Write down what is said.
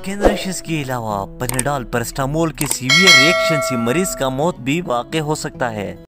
Skin के अलावा पनेडॉल परस्टामोल के सीवियर रिएक्शन से मरीज़ का मौत भी वाक़ हो सकता है।